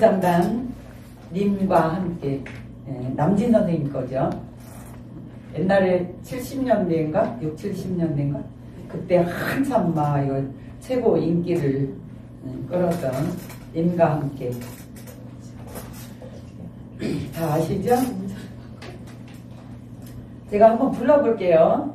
담당 님과 함께 예, 남진 선생님 거죠. 옛날에 70년대인가 6, 70년대인가 그때 한참 막 이거 최고 인기를 음, 끌었던 님과 함께 다 아시죠? 제가 한번 불러볼게요.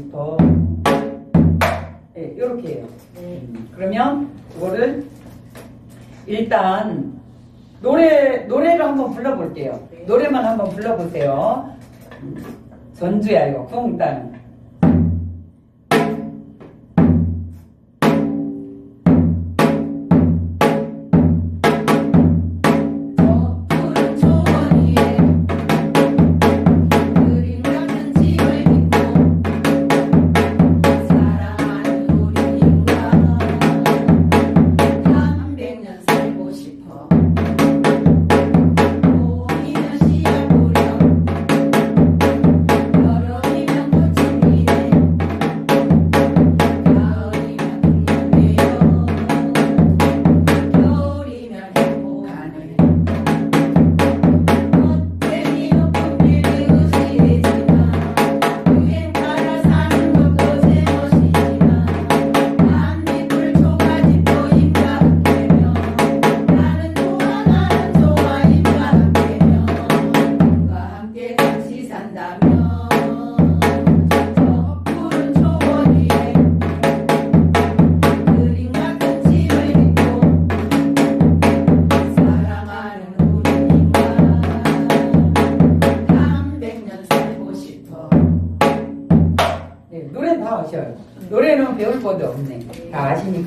지금부터 예, 네, 이렇게 해요. 네. 음, 그러면 그거를 일단 노래 노래를 한번 불러볼게요. 네. 노래만 한번 불러보세요. 음, 전주야 이거 쿵땅.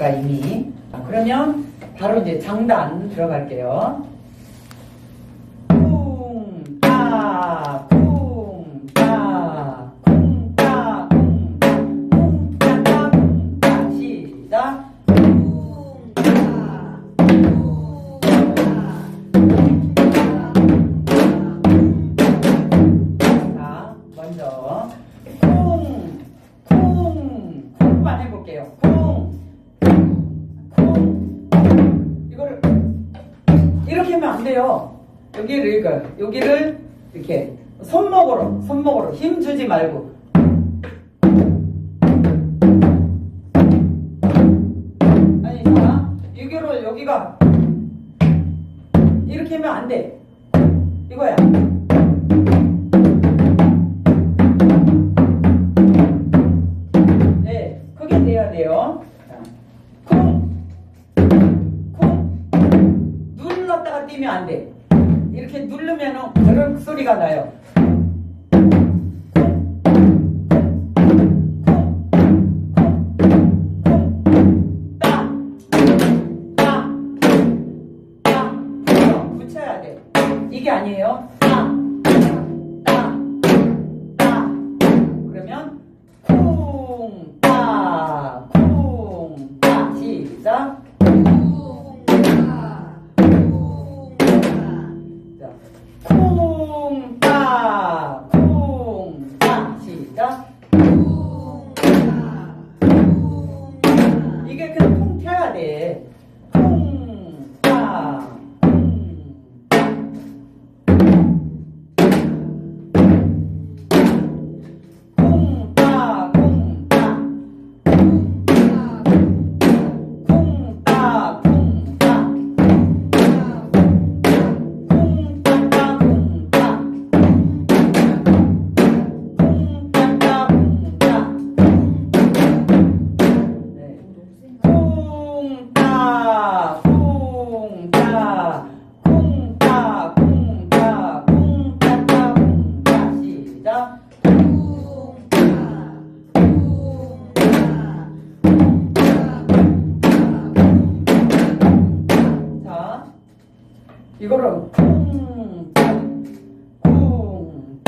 있으니까 이미. 아, 그러면 바로 이제 정단 들어갈게요. 쿵, 딱. 여기를 이렇게 손목으로 손목으로 힘 주지 말고. 아니 자 이게로 여기가 이렇게 하면 안 돼. 이거야. 이거를 쿵, 쿵,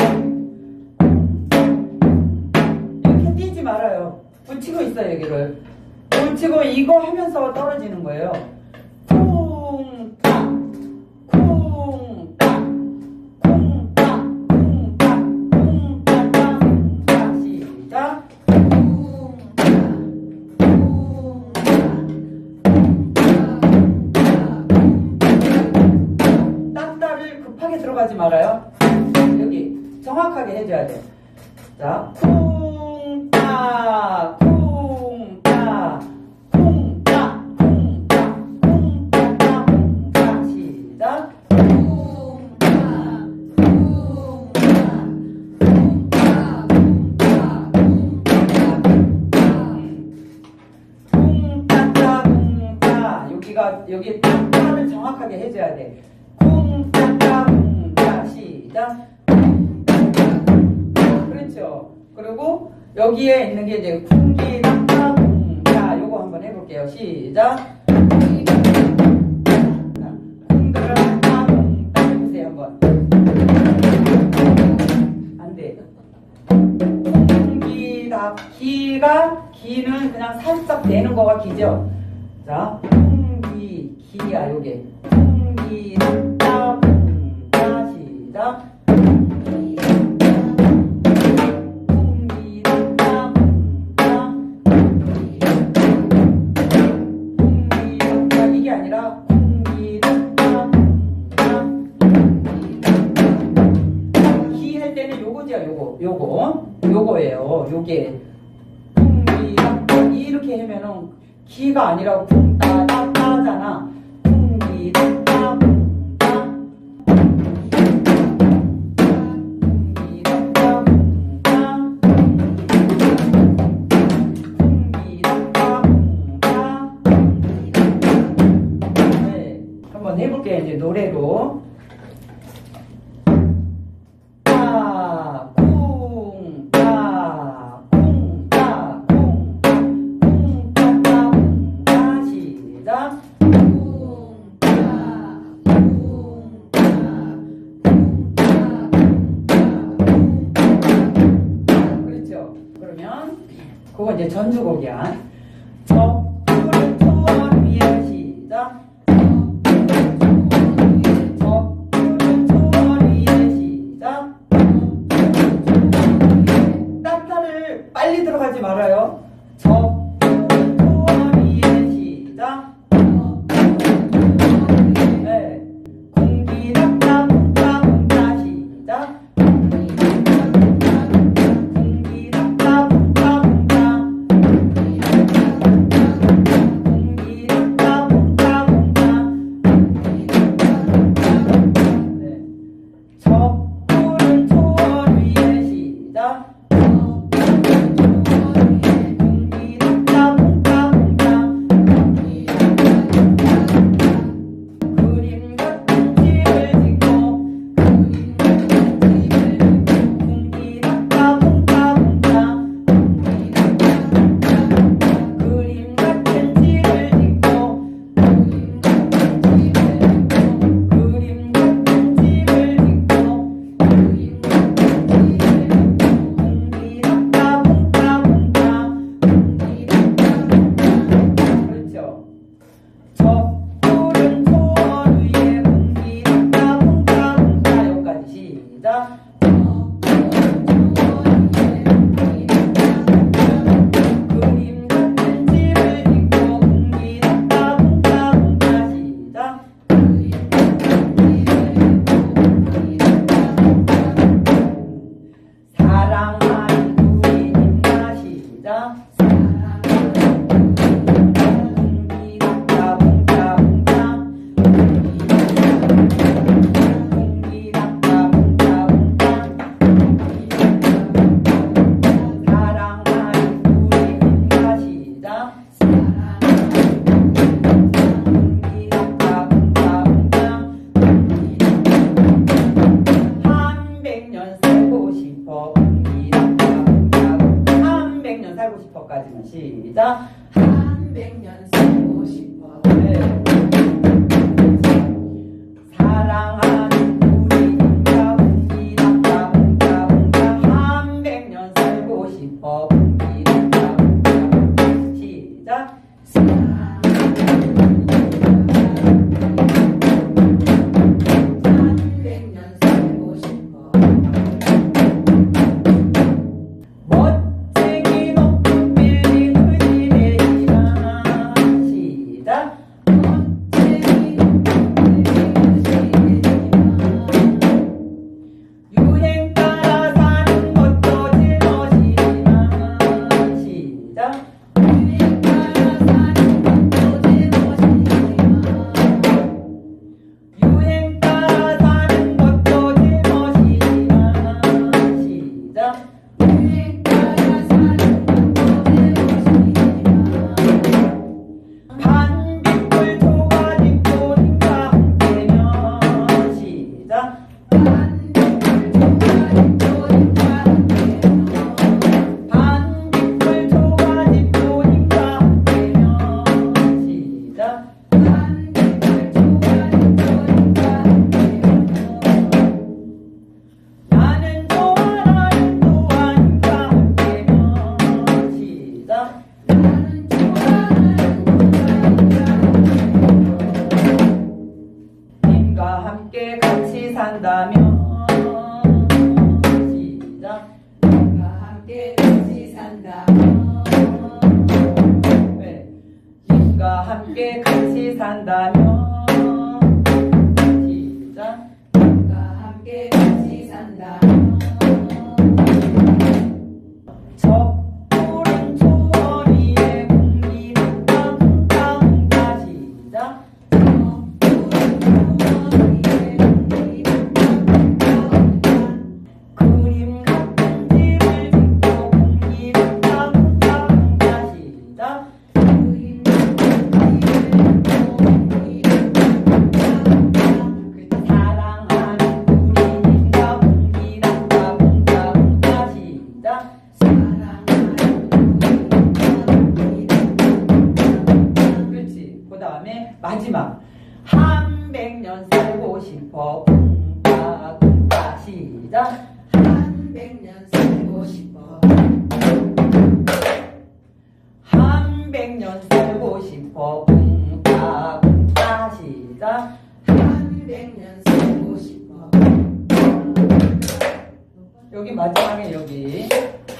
이렇게 뛰지 말아요. 붙이고 있어요, 여기를. 붙이고 이거 하면서 떨어지는 거예요. 자, 쿵, 타, 여기에 있는 게 이제 풍기, 탐파, 음. 자, 요거 한번 해볼게요. 시작. 기가 기는 그냥 살짝 내는 거 같기죠? 자, 풍기 기야 요게 풍기 다 풍자 시작. 거예요. 요게 풍미가 이렇게 하면은 기가 아니라 풍따따따잖아. 전주곡이야. 함께 같이 산다면. 시작. 누가 함께 같이 산다면. 네. 누가 함께 같이 산다면. 300년 살고 싶어. 여기 마지막에 여기.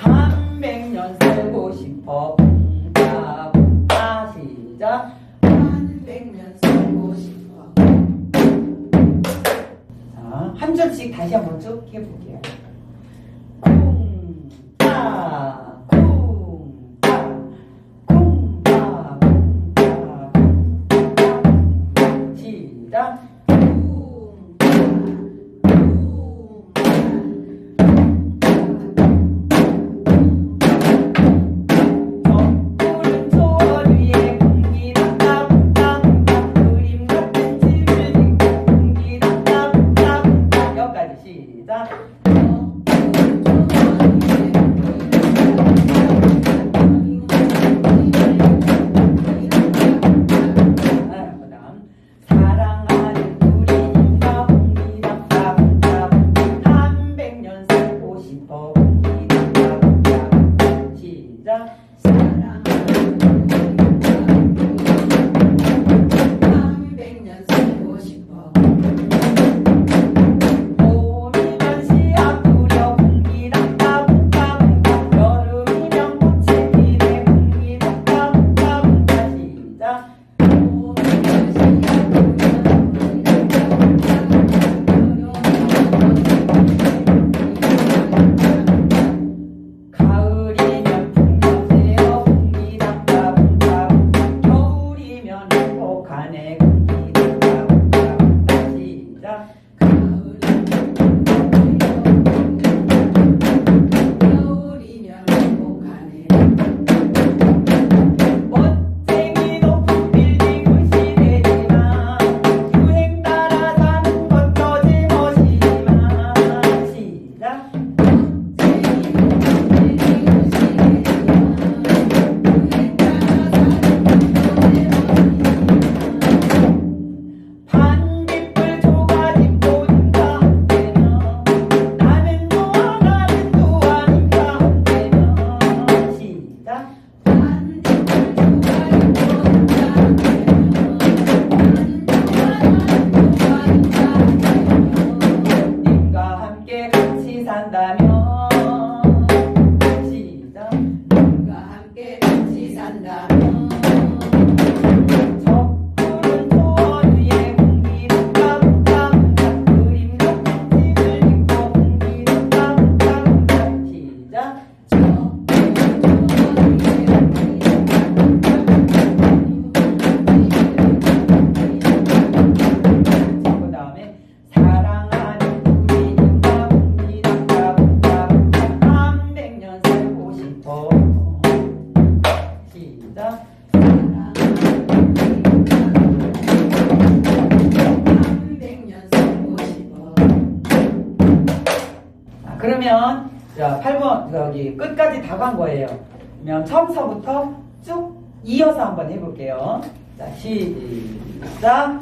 아 maneira 그러면 처음서부터 쭉 이어서 한번 해볼게요. 자, 시작.